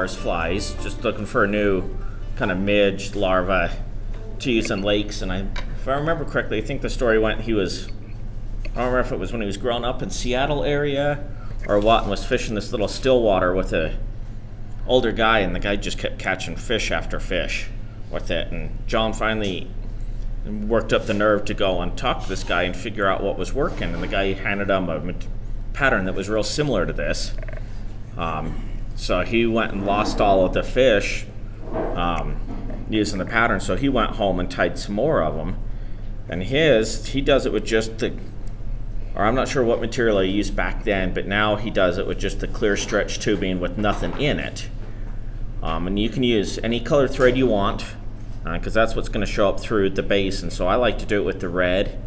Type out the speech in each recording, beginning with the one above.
Barr Flies, just looking for a new kind of midge larva to use in lakes. And I, if I remember correctly, I think the story went he was, I don't remember if it was when he was growing up in Seattle area or what, and was fishing this little still water with a older guy, and the guy just kept catching fish after fish with it. And John finally worked up the nerve to go and talk to this guy and figure out what was working. And the guy handed him a pattern that was real similar to this. Um, so he went and lost all of the fish um, using the pattern. So he went home and tied some more of them. And his, he does it with just the, or I'm not sure what material he used back then, but now he does it with just the clear stretch tubing with nothing in it. Um, and you can use any color thread you want because uh, that's what's going to show up through the base. And so I like to do it with the red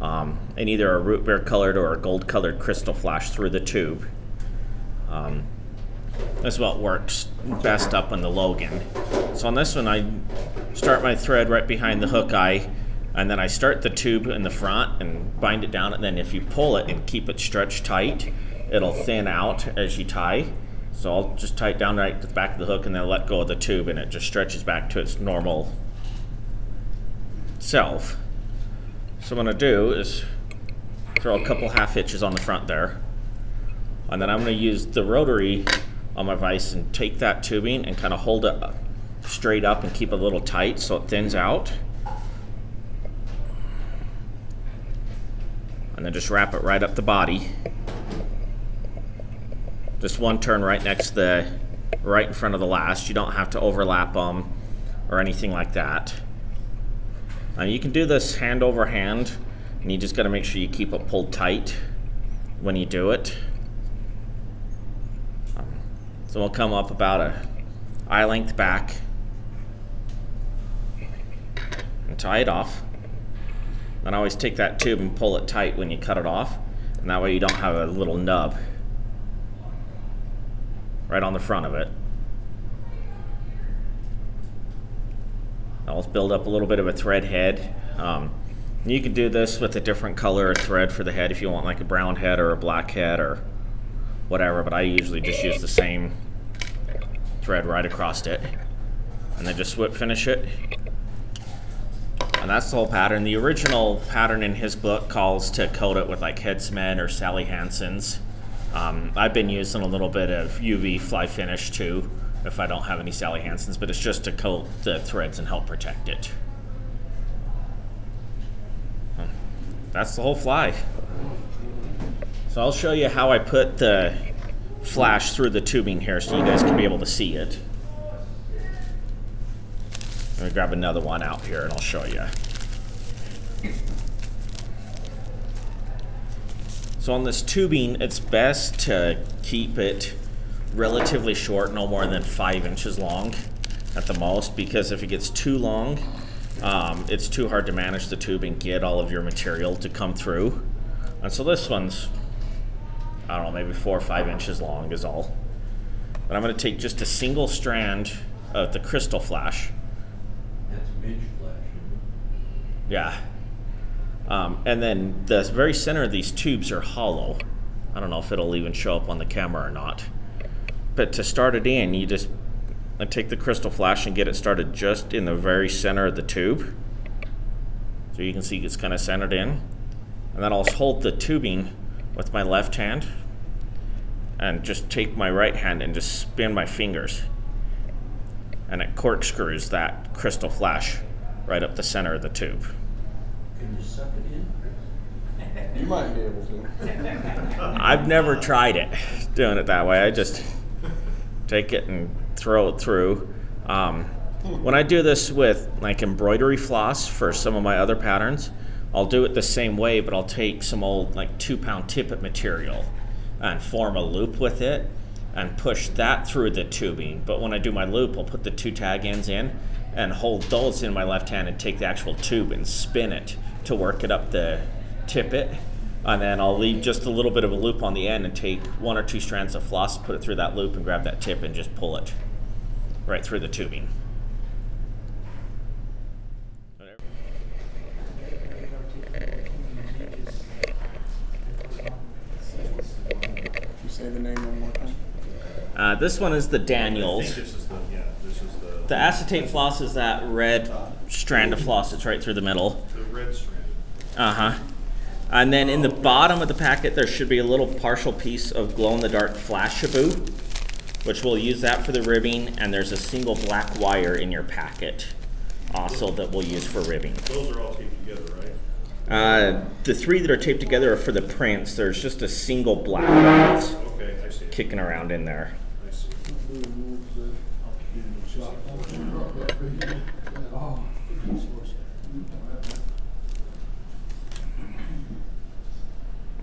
um, and either a root beer colored or a gold colored crystal flash through the tube. Um, that's what works best up on the Logan. So on this one, I start my thread right behind the hook eye, and then I start the tube in the front and bind it down, and then if you pull it and keep it stretched tight, it'll thin out as you tie. So I'll just tie it down right at the back of the hook and then let go of the tube and it just stretches back to its normal self. So what I'm gonna do is throw a couple half hitches on the front there. And then I'm gonna use the rotary on my vise and take that tubing and kind of hold it straight up and keep it a little tight so it thins out. And then just wrap it right up the body. Just one turn right next to the, right in front of the last. You don't have to overlap them or anything like that. You can do this hand over hand, and you just got to make sure you keep it pulled tight when you do it. So we'll come up about a eye length back and tie it off. And always take that tube and pull it tight when you cut it off, and that way you don't have a little nub right on the front of it. I'll build up a little bit of a thread head. Um, you can do this with a different color thread for the head if you want like a brown head or a black head or whatever, but I usually just use the same thread right across it. And then just whip finish it. And that's the whole pattern. The original pattern in his book calls to coat it with like head cement or Sally Hansen's. Um, I've been using a little bit of UV fly finish too, if I don't have any Sally Hansen's, but it's just to coat the threads and help protect it. That's the whole fly. So I'll show you how I put the flash through the tubing here so you guys can be able to see it. Let me grab another one out here and I'll show you. So on this tubing, it's best to keep it relatively short, no more than five inches long at the most, because if it gets too long, um, it's too hard to manage the tube and get all of your material to come through. And so this one's, I don't know, maybe four or five inches long is all. But I'm going to take just a single strand of the crystal flash. That's midge flash. Yeah, um, and then the very center of these tubes are hollow. I don't know if it'll even show up on the camera or not. But to start it in, you just I take the crystal flash and get it started just in the very center of the tube. So you can see it's kind of centered in. And then I'll hold the tubing with my left hand and just take my right hand and just spin my fingers. And it corkscrews that crystal flash right up the center of the tube. Can you suck it in? You might be able to. I've never tried it, doing it that way. I just take it and throw it through. Um, when I do this with like embroidery floss for some of my other patterns, I'll do it the same way, but I'll take some old like two pound tippet material and form a loop with it and push that through the tubing. But when I do my loop, I'll put the two tag ends in and hold those in my left hand and take the actual tube and spin it to work it up the tippet. And then I'll leave just a little bit of a loop on the end and take one or two strands of floss, put it through that loop and grab that tip and just pull it right through the tubing. You say the name one more time. Uh, this one is the I Daniels. think this is the, yeah, this is the. The acetate floss is that red strand of floss that's right through the middle. The red strand. Uh huh. And then in the bottom of the packet, there should be a little partial piece of glow in the dark Flashabou, which we'll use that for the ribbing. And there's a single black wire in your packet also that we'll use for ribbing. Those are all taped together, right? Uh, the three that are taped together are for the Prince. There's just a single black one kicking around in there.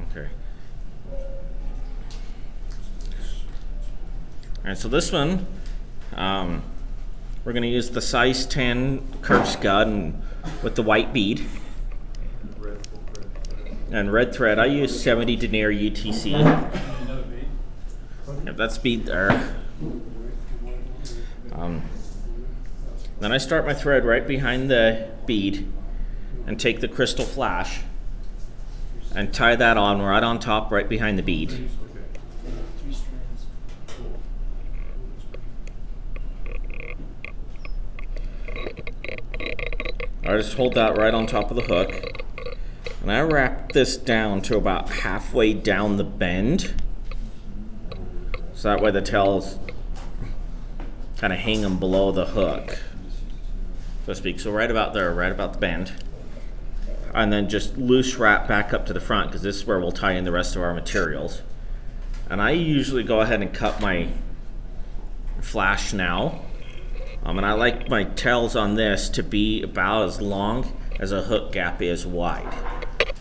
Okay. All right, so this one, um, we're going to use the size 10 curved scud and with the white bead and red thread. I use 70 denier UTC. That's bead there. Um, then I start my thread right behind the bead and take the crystal flash and tie that on right on top, right behind the bead. I just hold that right on top of the hook. And I wrap this down to about halfway down the bend. That way the tails kind of hang them below the hook, so to speak. So right about there, right about the bend. And then just loose wrap back up to the front because this is where we'll tie in the rest of our materials. And I usually go ahead and cut my flash now. Um, and I like my tails on this to be about as long as a hook gap is wide.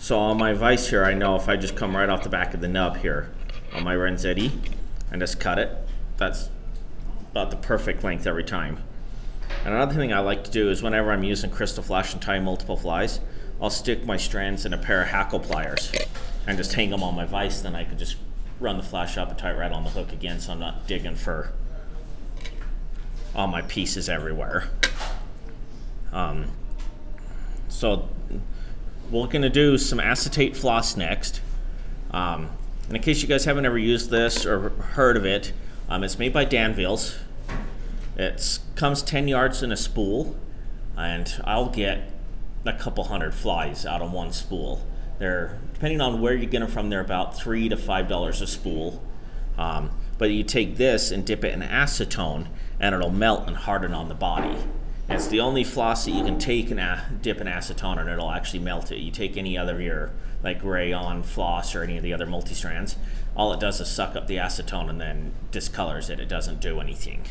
So on my vise here, I know if I just come right off the back of the nub here on my Renzetti and just cut it, that's about the perfect length every time. And another thing I like to do is whenever I'm using crystal flash and tying multiple flies, I'll stick my strands in a pair of hackle pliers and just hang them on my vise. Then I can just run the flash up and tie it right on the hook again so I'm not digging for all my pieces everywhere. Um, so we're gonna do some acetate floss next. Um, and in case you guys haven't ever used this or heard of it, um, it's made by Danville's. It comes 10 yards in a spool, and I'll get a couple hundred flies out of one spool. They're, depending on where you get them from, they're about three to five dollars a spool. Um, but you take this and dip it in acetone, and it'll melt and harden on the body. It's the only floss that you can take and dip in acetone, and it'll actually melt it. You take any other of your like rayon floss or any of the other multi-strands, all it does is suck up the acetone and then discolors it. It doesn't do anything.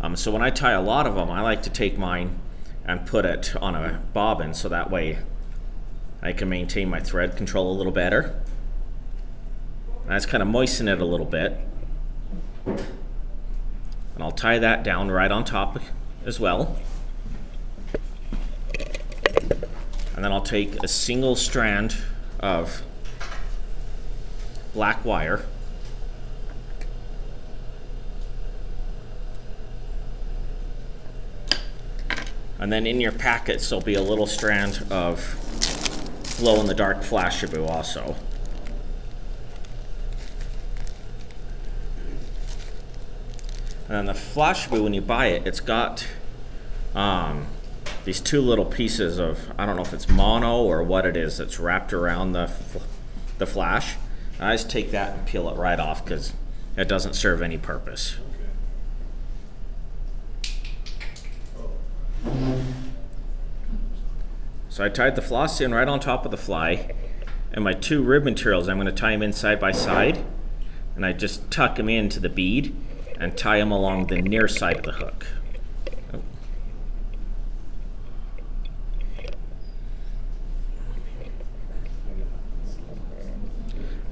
Um, so when I tie a lot of them, I like to take mine and put it on a bobbin so that way I can maintain my thread control a little better. I just kind of moisten it a little bit. And I'll tie that down right on top as well. And then I'll take a single strand of black wire. And then in your packets, there'll be a little strand of glow in the dark Flashabou also. And then the Flashabou, when you buy it, it's got um, these two little pieces of, I don't know if it's mono or what it is, that's wrapped around the, the flash. And I just take that and peel it right off because it doesn't serve any purpose. So I tied the floss in right on top of the fly, and my two rib materials, I'm going to tie them in side by side, and I just tuck them into the bead and tie them along the near side of the hook.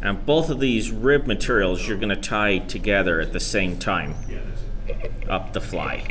And both of these rib materials you're going to tie together at the same time Yeah, that's it. up the fly.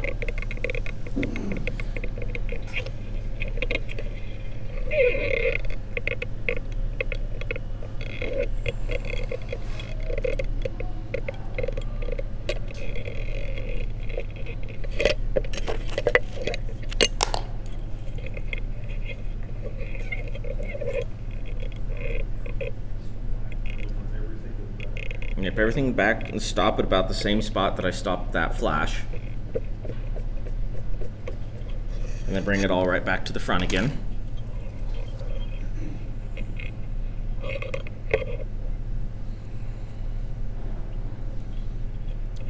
Everything back and stop at about the same spot that I stopped that flash. And then bring it all right back to the front again.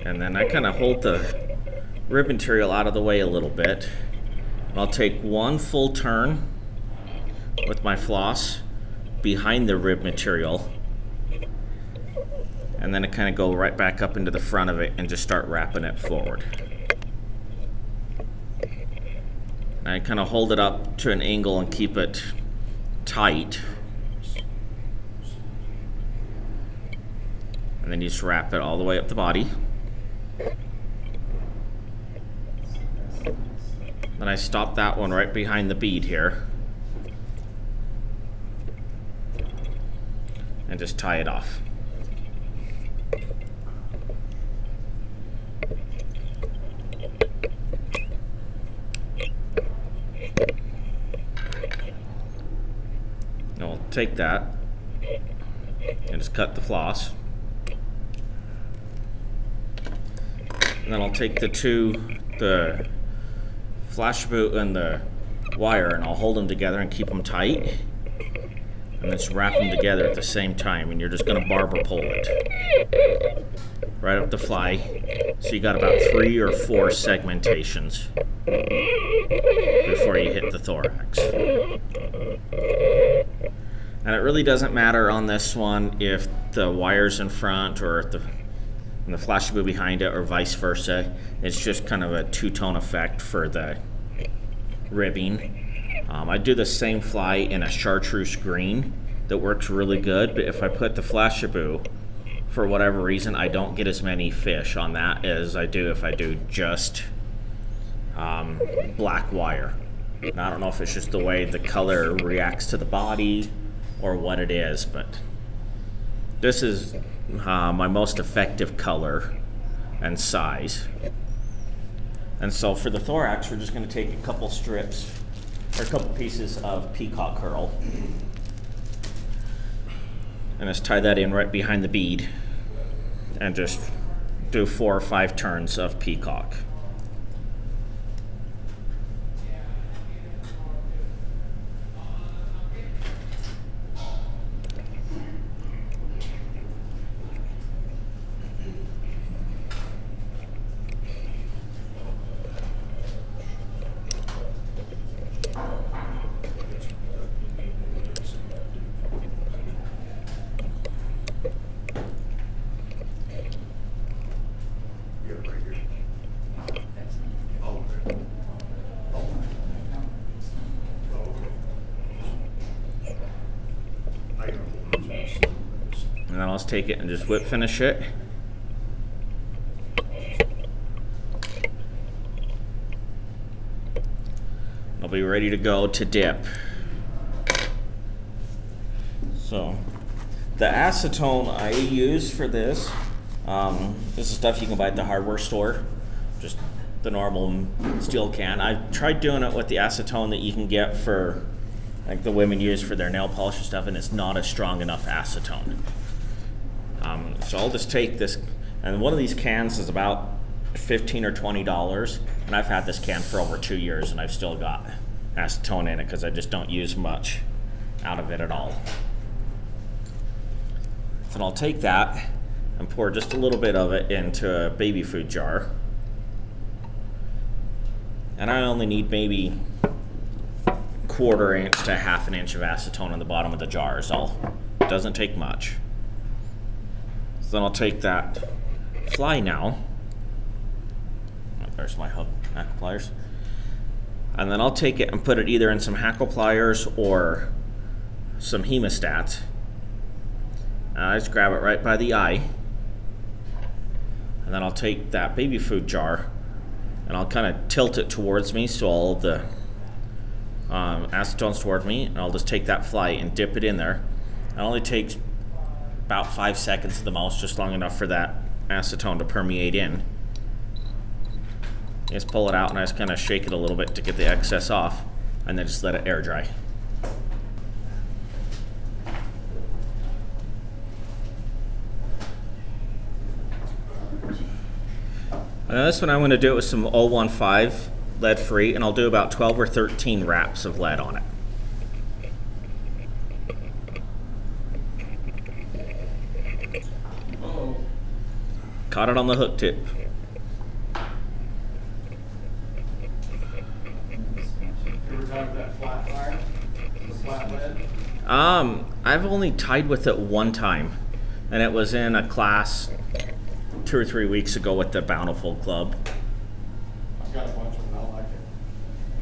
And then I kind of hold the rib material out of the way a little bit. I'll take one full turn with my floss behind the rib material and then I kind of go right back up into the front of it and just start wrapping it forward. And I kind of hold it up to an angle and keep it tight. And then you just wrap it all the way up the body. Then I stop that one right behind the bead here. And just tie it off. I'll take that and just cut the floss. And then I'll take the two, the Flashabou and the wire and I'll hold them together and keep them tight. And just wrap them together at the same time and you're just gonna barber pull it. Right up the fly. So you got about three or four segmentations before you hit the thorax. And it really doesn't matter on this one if the wire's in front or the the Flashabou behind it or vice versa. It's just kind of a two-tone effect for the ribbing. Um, I do the same fly in a chartreuse green that works really good, but if I put the Flashabou, for whatever reason, I don't get as many fish on that as I do if I do just um, black wire. And I don't know if it's just the way the color reacts to the body or what it is, but this is uh, my most effective color and size. And so for the thorax, we're just going to take a couple strips or a couple pieces of peacock herl and just tie that in right behind the bead and just do four or five turns of peacock. You got it right here. Oh, okay. Oh, okay. I got a whole bunch of this. And then I'll just take it and just whip finish it. I'll be ready to go to dip. So, the acetone I use for this, um, this is stuff you can buy at the hardware store. Just the normal steel can. I've tried doing it with the acetone that you can get for, like the women use for their nail polish and stuff, and it's not a strong enough acetone. Um, so I'll just take this, and one of these cans is about fifteen or twenty dollars, and I've had this can for over two years, and I've still got acetone in it because I just don't use much out of it at all. So I'll take that and pour just a little bit of it into a baby food jar, and I only need maybe quarter inch to half an inch of acetone on the bottom of the jar all. It doesn't take much. So then I'll take that fly now. There's my hook, hackle pliers. And then I'll take it and put it either in some hackle pliers or some hemostats. And I just grab it right by the eye. And then I'll take that baby food jar and I'll kind of tilt it towards me so all the um, acetone's toward me. And I'll just take that fly and dip it in there. It only takes about five seconds of the mouse, just long enough for that acetone to permeate in. Just pull it out and I just kind of shake it a little bit to get the excess off and then just let it air dry. Now this one I'm going to do it with some 015 lead free and I'll do about 12 or 13 wraps of lead on it. Caught it on the hook tip. You ever done that flat fire? The flat lead? Um, I've only tied with it one time, and it was in a class two or three weeks ago with the Bountiful Club. I've got a bunch of them, I like it.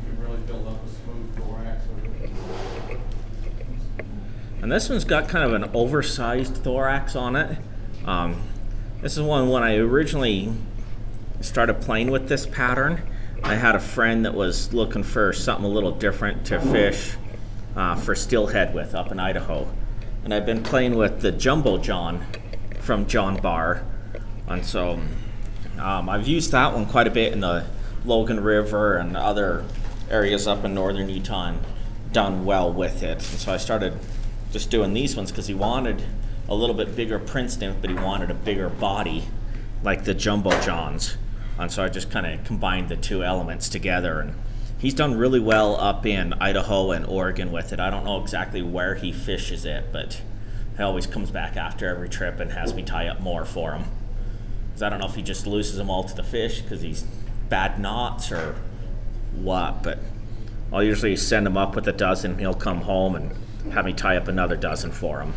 You can really build up a smooth thorax with it. And this one's got kind of an oversized thorax on it. Um, this is one when I originally started playing with this pattern. I had a friend that was looking for something a little different to fish uh, for steelhead with up in Idaho. And I've been playing with the Jumbo John from John Barr. And so um, I've used that one quite a bit in the Logan River and other areas up in northern Utah and done well with it. And so I started just doing these ones because he wanted a little bit bigger Prince nymph, but he wanted a bigger body like the Jumbo Johns. And so I just kind of combined the two elements together. And he's done really well up in Idaho and Oregon with it. I don't know exactly where he fishes it, but he always comes back after every trip and has me tie up more for him. Because I don't know if he just loses them all to the fish because he's bad knots or what, but I'll usually send him up with a dozen. and He'll come home and have me tie up another dozen for him.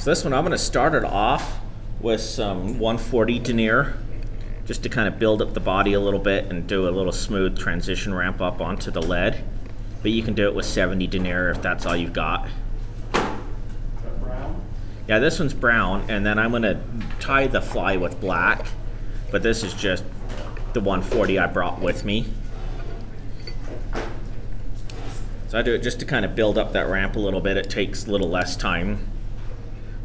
So this one, I'm going to start it off with some 140 denier, just to kind of build up the body a little bit and do a little smooth transition ramp up onto the lead. But you can do it with 70 denier if that's all you've got. Brown? Yeah, this one's brown, and then I'm gonna tie the fly with black, but this is just the 140 I brought with me. So I do it just to kind of build up that ramp a little bit. It takes a little less time.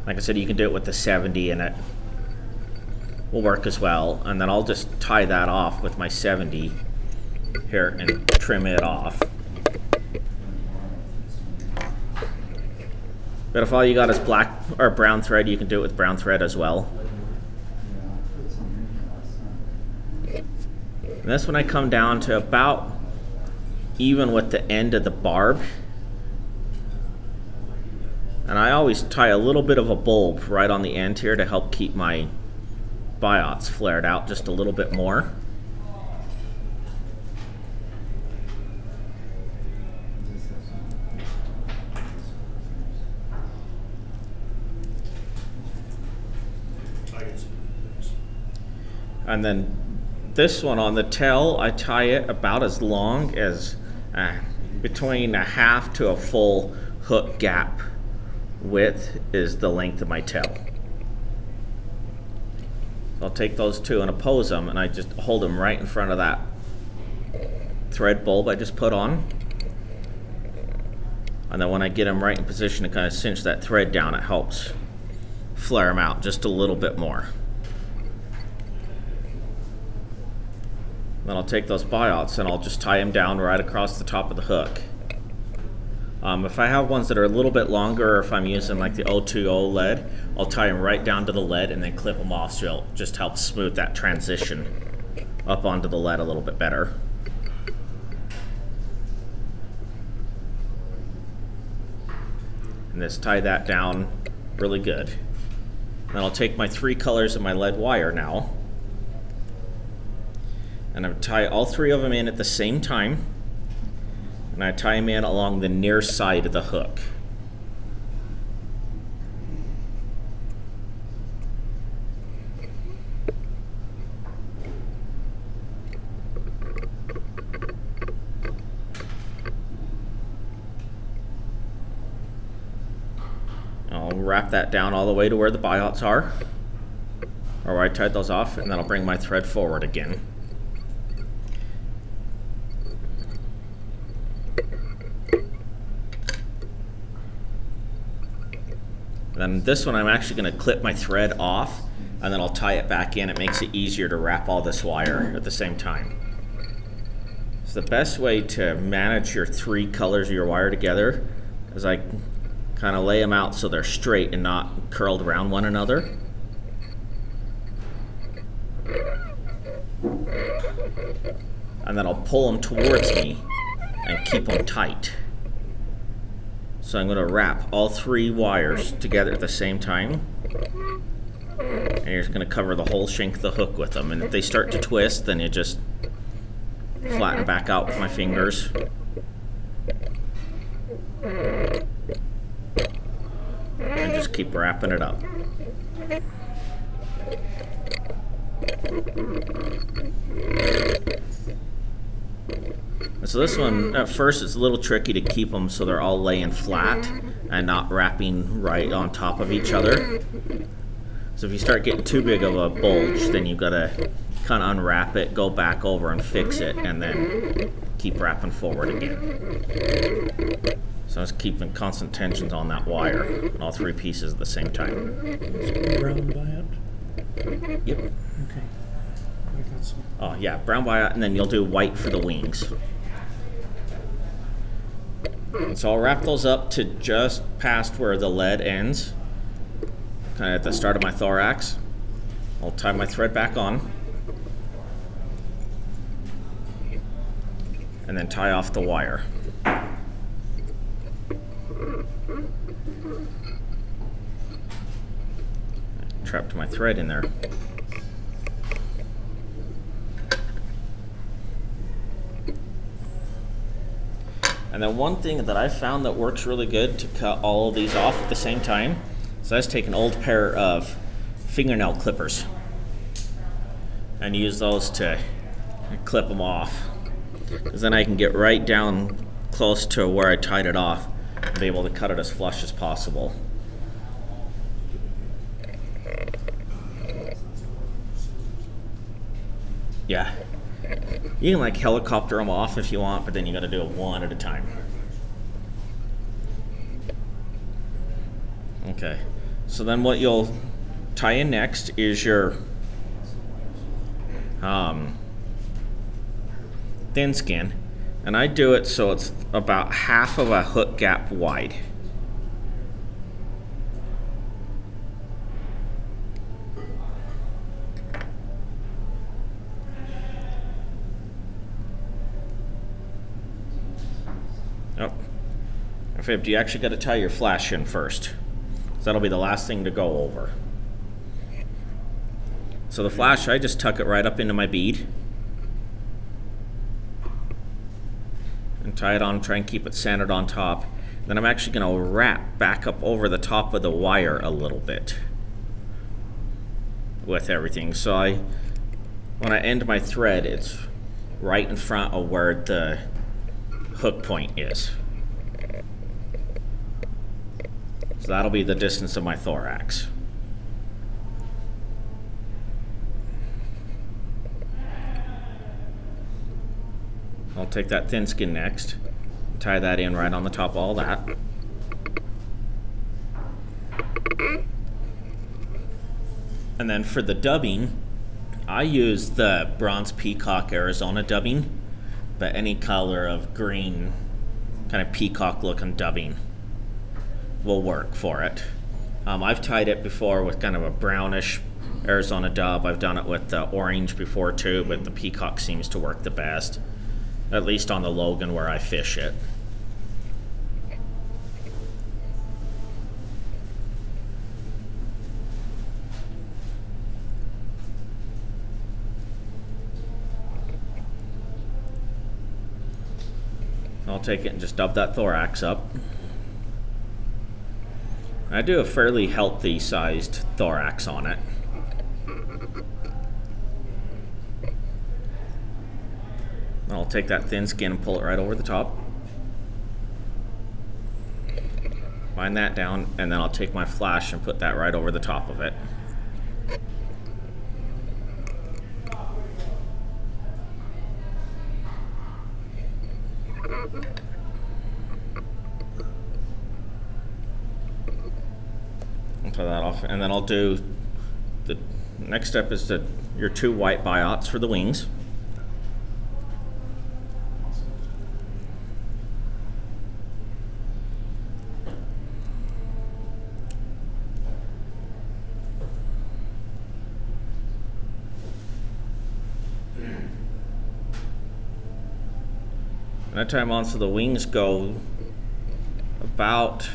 Like I said, you can do it with the 70 and it will work as well. And then I'll just tie that off with my 70 here and trim it off. But if all you got is black or brown thread, you can do it with brown thread as well. And this one I come down to about even with the end of the barb. And I always tie a little bit of a bulb right on the end here to help keep my biots flared out just a little bit more. And then this one on the tail, I tie it about as long as uh, between a half to a full hook gap width is the length of my tail. So I'll take those two and oppose them, and I just hold them right in front of that thread bulb I just put on. And then when I get them right in position to kind of cinch that thread down, it helps flare them out just a little bit more. Then I'll take those biots and I'll just tie them down right across the top of the hook. Um, if I have ones that are a little bit longer, or if I'm using like the 020 lead, I'll tie them right down to the lead and then clip them off so it'll just helps smooth that transition up onto the lead a little bit better. And just tie that down really good. Then I'll take my three colors of my lead wire now and I tie all three of them in at the same time and I tie them in along the near side of the hook. I'll wrap that down all the way to where the biots are, or where I tied those off, and then I'll bring my thread forward again. This one I'm actually going to clip my thread off and then I'll tie it back in. It makes it easier to wrap all this wire at the same time. So the best way to manage your three colors of your wire together is I kind of lay them out so they're straight and not curled around one another. And then I'll pull them towards me and keep them tight. So I'm going to wrap all three wires together at the same time. And you're just going to cover the whole shank of the hook with them. And if they start to twist, then you just flatten back out with my fingers. And just keep wrapping it up. So this one, at first, it's a little tricky to keep them so they're all laying flat and not wrapping right on top of each other. So if you start getting too big of a bulge, then you've got to kind of unwrap it, go back over and fix it, and then keep wrapping forward again. So I was keeping constant tensions on that wire, all three pieces at the same time. Brown biot? Yep. Okay. I got some. Oh yeah, brown wire, and then you'll do white for the wings. So I'll wrap those up to just past where the lead ends, kind of at the start of my thorax. I'll tie my thread back on. And then tie off the wire. Trapped my thread in there. And then one thing that I found that works really good to cut all of these off at the same time is I just take an old pair of fingernail clippers and use those to clip them off. Because then I can get right down close to where I tied it off and be able to cut it as flush as possible. Yeah. You can like helicopter them off if you want, but then you got to do it one at a time. Okay. So then what you'll tie in next is your um, thin skin. And I do it so it's about half of a hook gap wide. Oh. Fib, you actually got to tie your flash in first. So that'll be the last thing to go over. So the flash, I just tuck it right up into my bead. And tie it on, try and keep it centered on top. Then I'm actually going to wrap back up over the top of the wire a little bit with everything. So I, when I end my thread, it's right in front of where the hook point is. So that'll be the distance of my thorax. I'll take that thin skin next, tie that in right on the top of all that. And then for the dubbing, I use the Bronze Peacock Arizona dubbing, but any color of green, kind of peacock looking dubbing will work for it. Um, I've tied it before with kind of a brownish Arizona dub. I've done it with the orange before too, but the peacock seems to work the best, at least on the Logan where I fish it. I'll take it and just dub that thorax up. I do a fairly healthy sized thorax on it. I'll take that thin skin and pull it right over the top. Wind that down, and then I'll take my flash and put that right over the top of it. I'll tie that off, and then I'll do the next step is to your two white biots for the wings. And that time on so the wings go about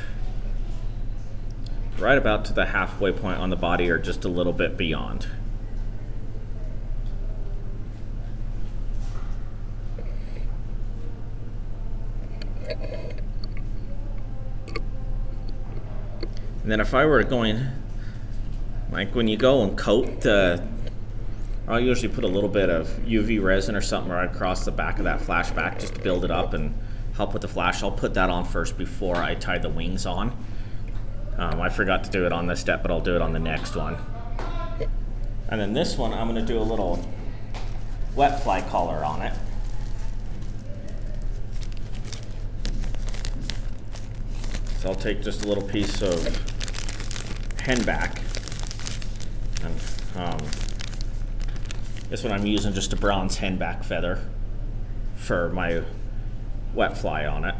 right about to the halfway point on the body or just a little bit beyond. And then if I were going, like when you go and coat uh, the, I'll usually put a little bit of UV resin or something right across the back of that flashback just to build it up and help with the flash. I'll put that on first before I tie the wings on. Um, I forgot to do it on this step, but I'll do it on the next one. And then this one, I'm gonna do a little wet fly collar on it. So I'll take just a little piece of henback. And um, this one I'm using just a bronze henback feather for my wet fly on it.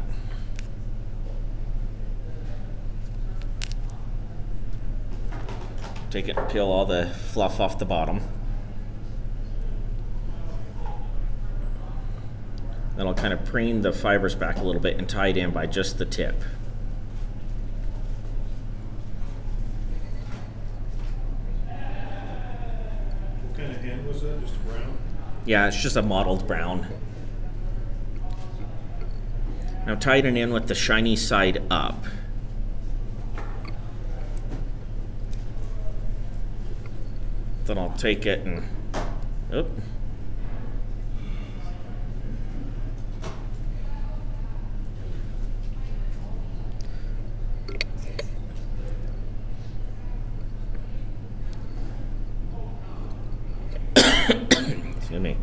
Take it and peel all the fluff off the bottom. Then I'll kind of preen the fibers back a little bit and tie it in by just the tip. What kind of hen was that, just brown? Yeah, it's just a mottled brown. Now tie it in with the shiny side up. Then I'll take it and, oop. Excuse me.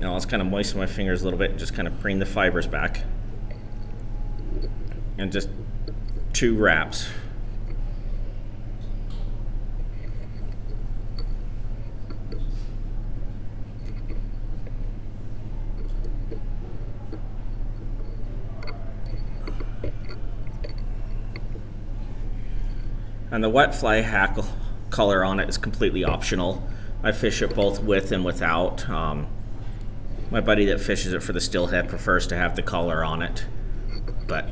Now let's kind of moisten my fingers a little bit and just kind of preen the fibers back. And just two wraps. And the wet fly hackle color on it is completely optional. I fish it both with and without. Um, my buddy that fishes it for the steelhead prefers to have the color on it, but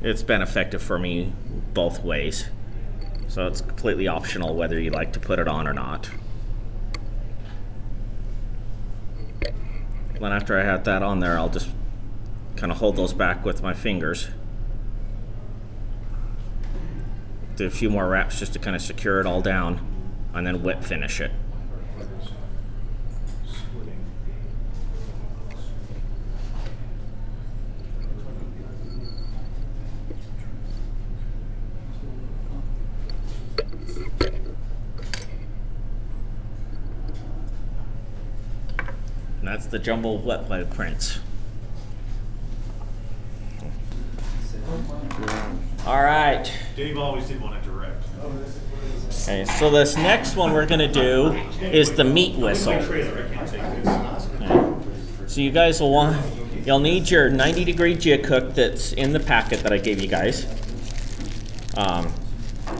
it's been effective for me both ways. So it's completely optional whether you like to put it on or not. Then after I have that on there, I'll just kind of hold those back with my fingers. A few more wraps just to kind of secure it all down, and then whip finish it. And that's the jumbo wet fly Prince. All right. Dave always did want to direct. Okay, so this next one we're gonna do is the meat whistle. My trailer, I can't take this. Okay. So you guys will want, you'll need your 90 degree jig hook that's in the packet that I gave you guys. Um,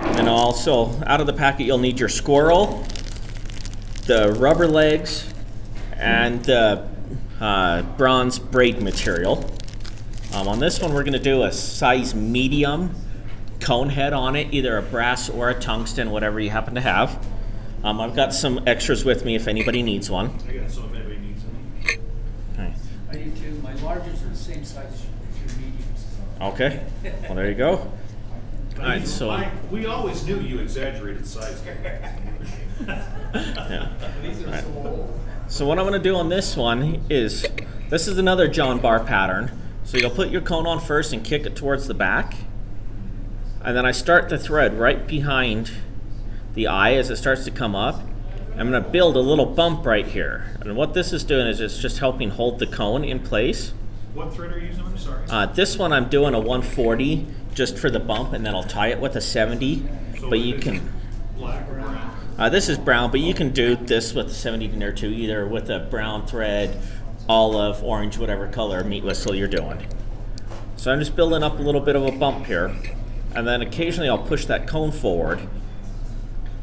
and also out of the packet you'll need your squirrel, the rubber legs, and the uh, bronze braid material. Um, on this one we're gonna do a size medium cone head on it, either a brass or a tungsten, whatever you happen to have. Um, I've got some extras with me if anybody needs one. I got some if anybody needs them. Okay. I do too. My larges are the same size as your mediums. Okay. Well, there you go. All right. So. I- We always knew you exaggerated size. Yeah. Right. So what I'm going to do on this one is, this is another John Barr pattern. So you'll put your cone on first and kick it towards the back. And then I start the thread right behind the eye as it starts to come up. I'm going to build a little bump right here. And what this is doing is it's just helping hold the cone in place. What thread are you using? I'm sorry. Uh, this one I'm doing a 140 just for the bump and then I'll tie it with a 70. So But you can, Black or brown? uh, this is brown, but you can do this with a 70 in there too, either with a brown thread, olive, orange, whatever color meat whistle you're doing. So I'm just building up a little bit of a bump here, and then occasionally I'll push that cone forward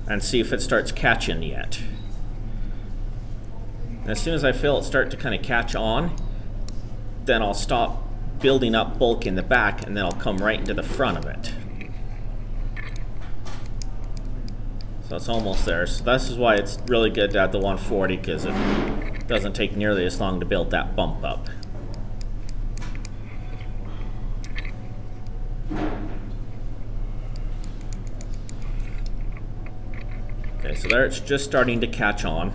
and see if it starts catching yet. And as soon as I feel it start to kind of catch on, then I'll stop building up bulk in the back and then I'll come right into the front of it. So it's almost there. So this is why it's really good to have the 140 because it doesn't take nearly as long to build that bump up. Okay, so there it's just starting to catch on.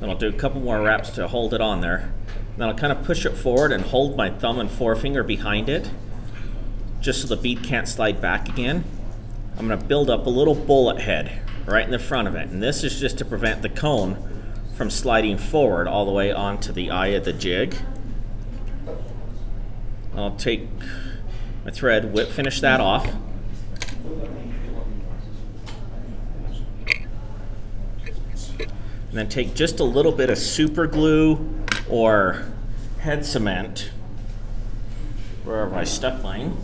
Then I'll do a couple more wraps to hold it on there. Then I'll kind of push it forward and hold my thumb and forefinger behind it, just so the bead can't slide back again. I'm gonna build up a little bullet head right in the front of it. And this is just to prevent the cone from sliding forward all the way onto the eye of the jig. I'll take my thread, whip finish that off. And then take just a little bit of super glue or head cement wherever I stuck mine.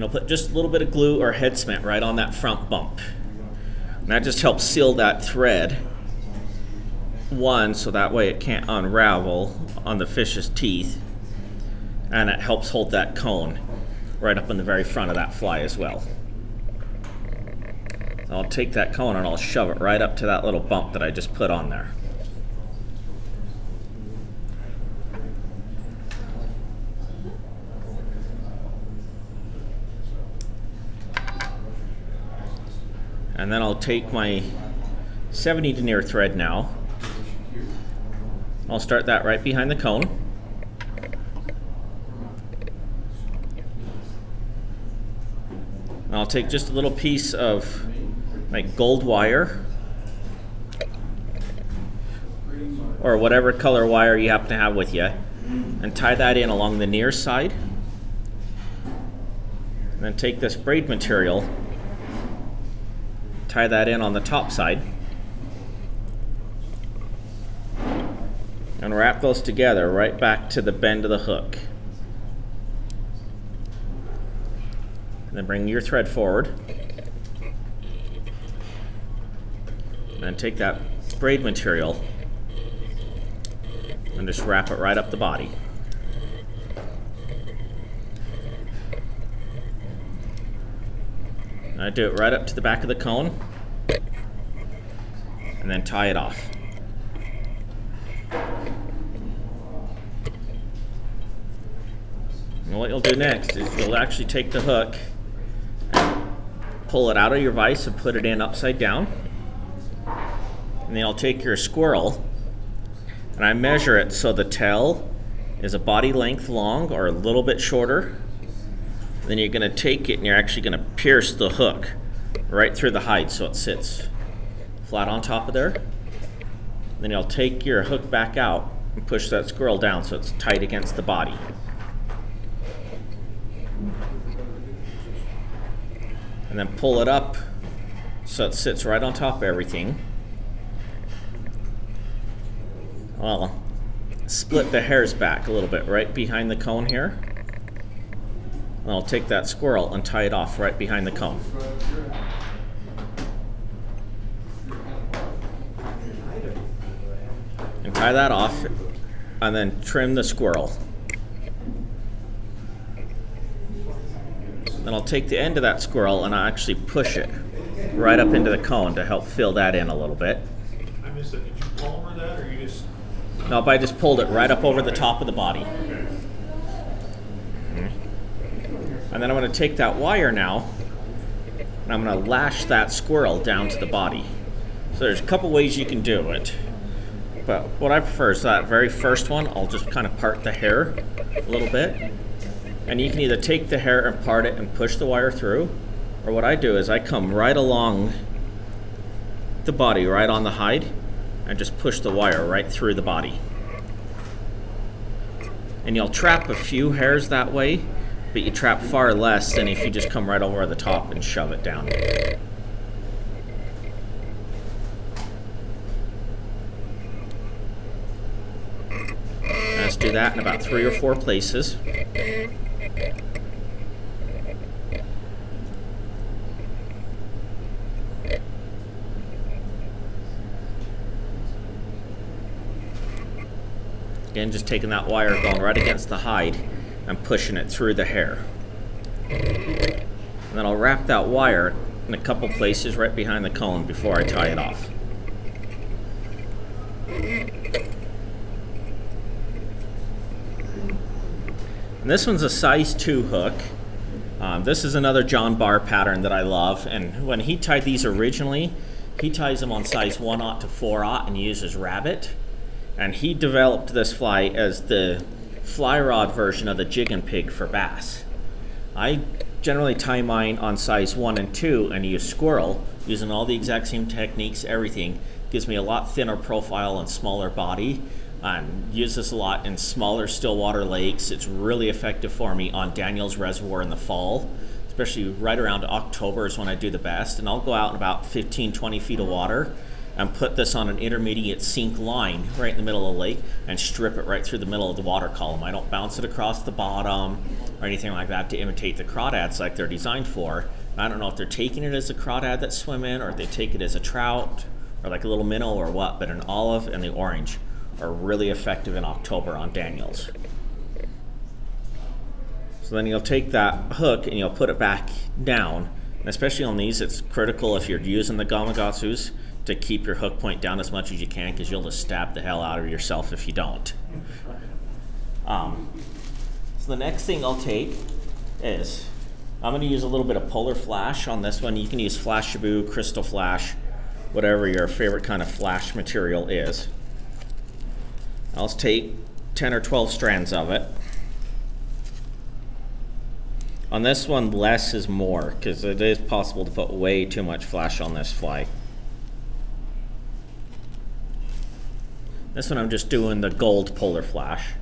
Then I'll put just a little bit of glue or head cement right on that front bump. And that just helps seal that thread. One, so that way it can't unravel on the fish's teeth. And it helps hold that cone right up in the very front of that fly as well. I'll take that cone and I'll shove it right up to that little bump that I just put on there. And then I'll take my 70 denier thread now. I'll start that right behind the cone. And I'll take just a little piece of my gold wire or whatever color wire you happen to have with you and tie that in along the near side. And then take this braid material tie that in on the top side. And wrap those together right back to the bend of the hook. And then bring your thread forward. And then take that braid material and just wrap it right up the body. And I do it right up to the back of the cone and then tie it off. And what you'll do next is you'll actually take the hook pull it out of your vise and put it in upside down. And then I'll take your squirrel and I measure it so the tail is a body length long or a little bit shorter. Then you're going to take it and you're actually going to pierce the hook right through the hide so it sits flat on top of there. Then you'll take your hook back out and push that squirrel down so it's tight against the body. And then pull it up so it sits right on top of everything. Well, split the hairs back a little bit right behind the cone here. And I'll take that squirrel and tie it off right behind the cone. And tie that off and then trim the squirrel. Then I'll take the end of that squirrel and I'll actually push it right up into the cone to help fill that in a little bit. I missed it. Did you palmer that or you just? Nope, I just pulled it right up over the top of the body. And then I'm going to take that wire now and I'm going to lash that squirrel down to the body. So there's a couple ways you can do it. But what I prefer is that very first one, I'll just kind of part the hair a little bit. And you can either take the hair and part it and push the wire through, or what I do is I come right along the body, right on the hide, and just push the wire right through the body. And you'll trap a few hairs that way, but you trap far less than if you just come right over the top and shove it down. Let's do that in about three or four places. Again, just taking that wire, going right against the hide and pushing it through the hair. And then I'll wrap that wire in a couple places right behind the cone before I tie it off. And this one's a size 2 hook. Um, this is another John Barr pattern that I love. And when he tied these originally, he ties them on size 1 aught to 4 aught and uses rabbit. And he developed this fly as the fly rod version of the jig and pig for bass. I generally tie mine on size 1 and 2 and use squirrel, using all the exact same techniques, everything. Gives me a lot thinner profile and smaller body. Um, use this a lot in smaller stillwater lakes. It's really effective for me on Daniels Reservoir in the fall, especially right around October is when I do the best. And I'll go out in about 15, 20 feet of water and put this on an intermediate sink line right in the middle of the lake and strip it right through the middle of the water column. I don't bounce it across the bottom or anything like that to imitate the crawdads like they're designed for. I don't know if they're taking it as a crawdad that swim in or if they take it as a trout or like a little minnow or what, but an olive and the orange are really effective in October on Daniels. So then you'll take that hook and you'll put it back down. And especially on these, it's critical if you're using the Gamakatsus to keep your hook point down as much as you can because you'll just stab the hell out of yourself if you don't. Um, so the next thing I'll take is I'm going to use a little bit of polar flash on this one. You can use Flashabou, crystal flash, whatever your favorite kind of flash material is. I'll take 10 or 12 strands of it. On this one, less is more, because it is possible to put way too much flash on this fly. This one I'm just doing the gold polar flash.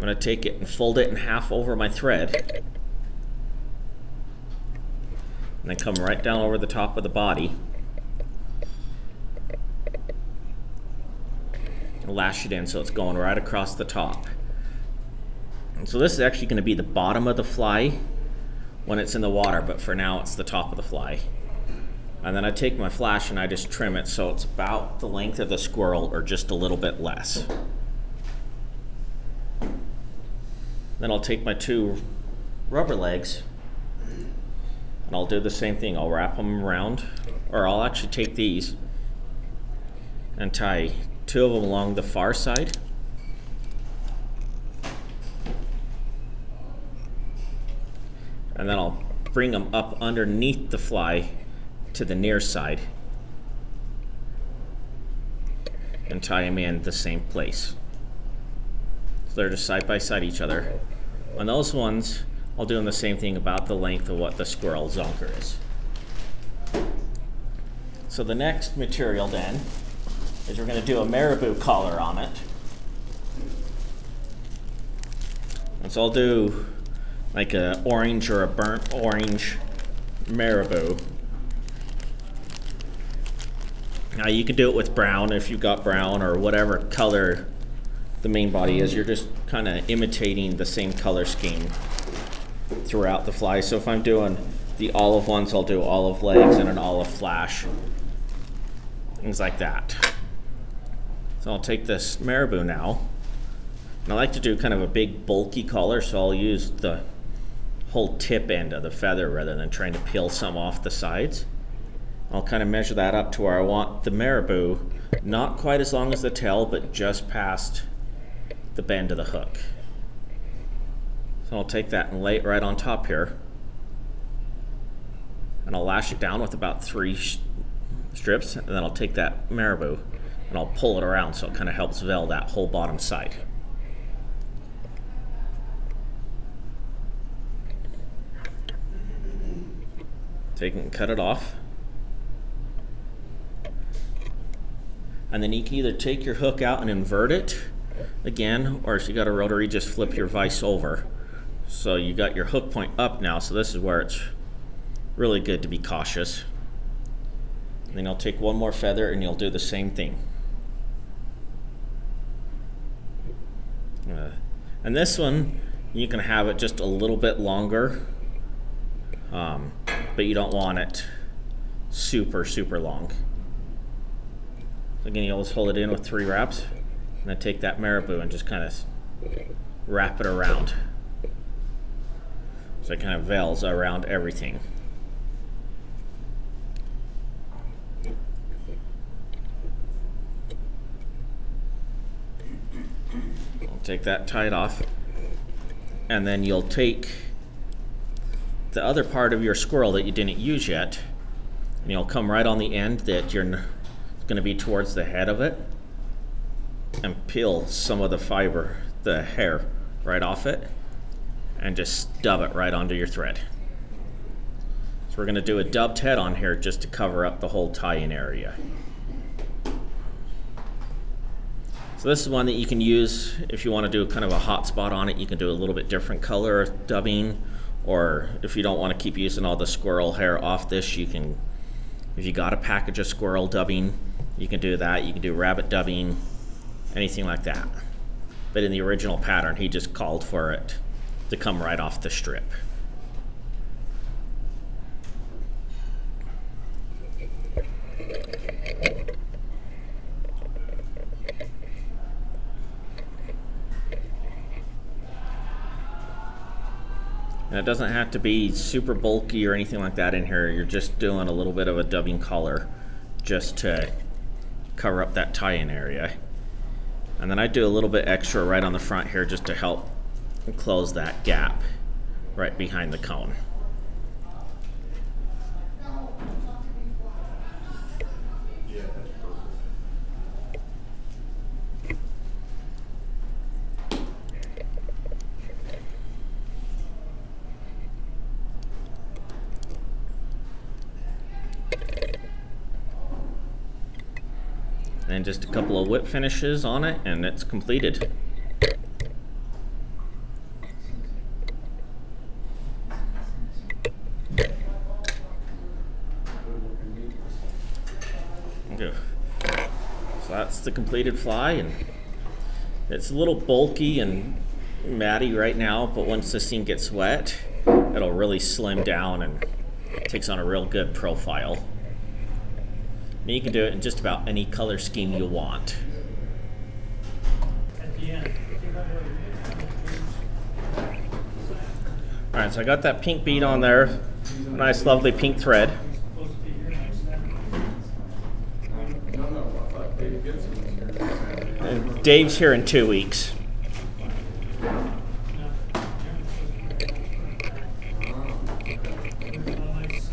I'm to take it and fold it in half over my thread. And then come right down over the top of the body. lash it in so it's going right across the top. And so this is actually going to be the bottom of the fly when it's in the water, but for now it's the top of the fly. And then I take my flash and I just trim it so it's about the length of the squirrel or just a little bit less. Then I'll take my two rubber legs and I'll do the same thing. I'll wrap them around, or I'll actually take these and tie two of them along the far side. And then I'll bring them up underneath the fly to the near side and tie them in the same place. So they're just side by side each other. On those ones, I'll do the same thing about the length of what the squirrel zonker is. So the next material then is we're going to do a marabou collar on it. And so I'll do like a orange or a burnt orange marabou. Now you can do it with brown if you've got brown or whatever color the main body is. You're just kind of imitating the same color scheme throughout the fly. So if I'm doing the olive ones, I'll do olive legs and an olive flash. Things like that. So I'll take this marabou now. And I like to do kind of a big bulky collar, so I'll use the whole tip end of the feather rather than trying to peel some off the sides. I'll kind of measure that up to where I want the marabou, not quite as long as the tail, but just past the bend of the hook. So I'll take that and lay it right on top here. And I'll lash it down with about three strips, and then I'll take that marabou and I'll pull it around so it kind of helps veil that whole bottom side. Take and cut it off. And then you can either take your hook out and invert it again, or if you got a rotary, just flip your vise over. So you got your hook point up now, so this is where it's really good to be cautious. And then I'll take one more feather and you'll do the same thing. Uh, and this one, you can have it just a little bit longer, um, but you don't want it super, super long. Again, you always hold it in with three wraps. I'm gonna take that marabou and just kind of wrap it around. So it kind of veils around everything. I'll take that tight off. And then you'll take the other part of your squirrel that you didn't use yet, and you'll come right on the end that you're going to be towards the head of it, and peel some of the fiber, the hair, right off it, and just dub it right onto your thread. So we're going to do a dubbed head on here just to cover up the whole tie-in area. So this is one that you can use if you want to do kind of a hot spot on it. You can do a little bit different color dubbing, or if you don't want to keep using all the squirrel hair off this, you can, if you got a package of squirrel dubbing, you can do that. You can do rabbit dubbing, anything like that. But in the original pattern, he just called for it to come right off the strip. And it doesn't have to be super bulky or anything like that in here. You're just doing a little bit of a dubbing collar just to cover up that tie-in area. And then I do a little bit extra right on the front here just to help close that gap right behind the cone. Just a couple of whip finishes on it and it's completed. So that's the completed fly and it's a little bulky and matty right now, but once this thing gets wet, it'll really slim down and takes on a real good profile. And you can do it in just about any color scheme you want. All right, so I got that pink bead on there. Nice, lovely pink thread. And Dave's here in two weeks.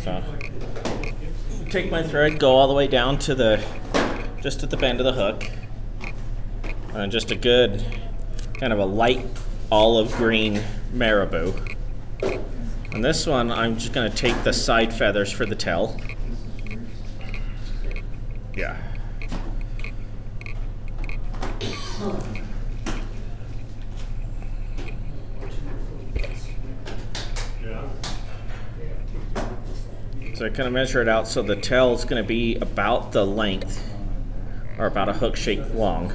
So take my thread, go all the way down to the just at the bend of the hook. And just a good kind of a light olive green marabou. And this one, I'm just gonna take the side feathers for the tail. Yeah. So I kind of measure it out so the tail is going to be about the length, or about a hook shape long.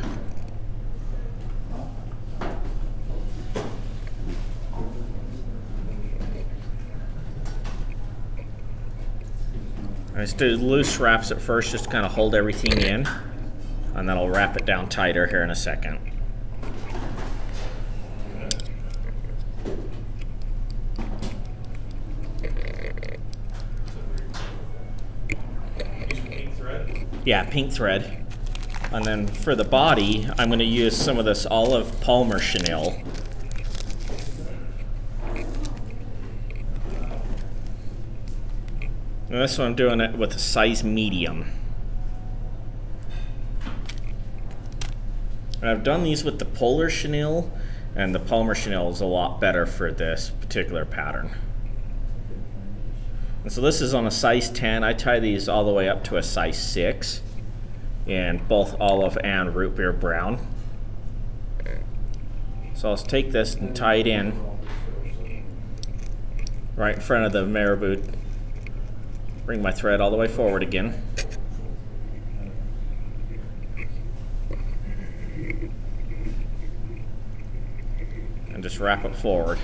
I just do loose wraps at first just to kind of hold everything in, and then I'll wrap it down tighter here in a second. Using pink thread? Yeah, pink thread. And then for the body, I'm going to use some of this olive Palmer chenille. And this one I'm doing it with a size medium. And I've done these with the Polar chenille, and the Palmer chenille is a lot better for this particular pattern. And so this is on a size 10. I tie these all the way up to a size 6 in both olive and root beer brown. So I'll take this and tie it in right in front of the marabou. Bring my thread all the way forward again. And just wrap it forward.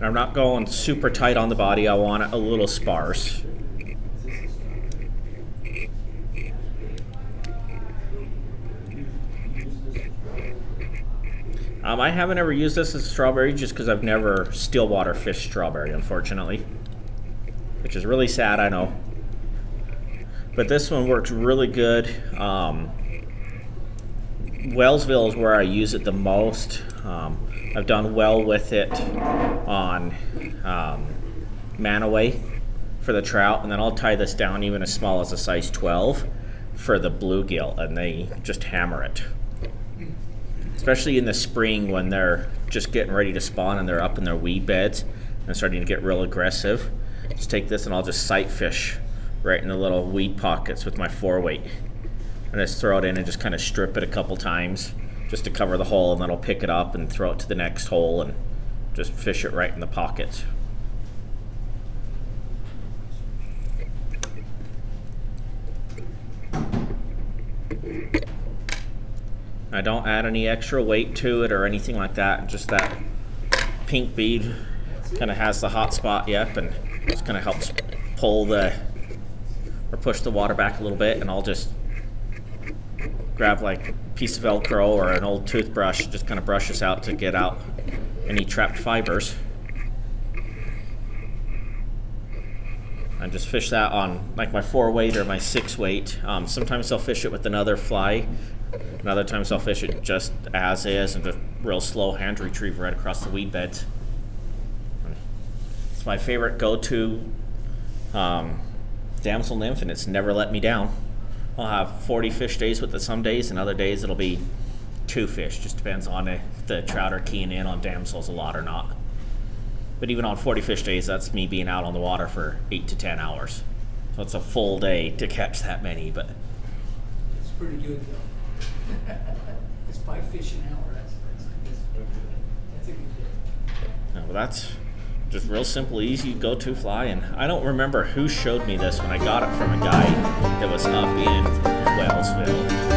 And I'm not going super tight on the body. I want it a little sparse. Um, I haven't ever used this as strawberry just because I've never stillwater fished strawberry, unfortunately. Which is really sad, I know. But this one works really good. Um, Wellsville is where I use it the most. Um, I've done well with it on um, Mantua for the trout, and then I'll tie this down even as small as a size 12 for the bluegill, and they just hammer it. Especially in the spring when they're just getting ready to spawn and they're up in their weed beds and starting to get real aggressive. Just take this and I'll just sight fish right in the little weed pockets with my four weight. And just throw it in and just kind of strip it a couple times just to cover the hole, and then I'll pick it up and throw it to the next hole and just fish it right in the pockets. I don't add any extra weight to it or anything like that. Just that pink bead kind of has the hot spot, yep, and just kind of helps pull the or push the water back a little bit, and I'll just grab like piece of Velcro or an old toothbrush, just kind of brush this out to get out any trapped fibers. I just fish that on like my four weight or my six weight. Um, sometimes I'll fish it with another fly, and other times I'll fish it just as is and just real slow hand retrieve right across the weed beds. It's my favorite go-to um, damsel nymph, and it's never let me down. I'll have 40 fish days with it some days, and other days it'll be two fish. Just depends on if the trout are keying in on damsels a lot or not. But even on 40 fish days, that's me being out on the water for 8 to 10 hours. So it's a full day to catch that many, but It's pretty good though. It's five fish an hour, that's, that's, that's, that's a good day. No, but that's just real simple, easy go-to fly. And I don't remember who showed me this when I got it from a guy that was up in Wellsville.